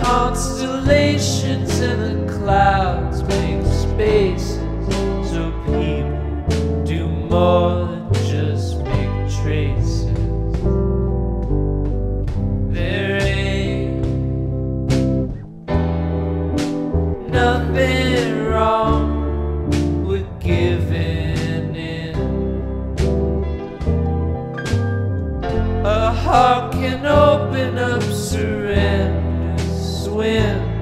constellations and the clouds make spaces so people do more than just make traces. There ain't nothing wrong with giving in. A heart can open up, surrender, wind.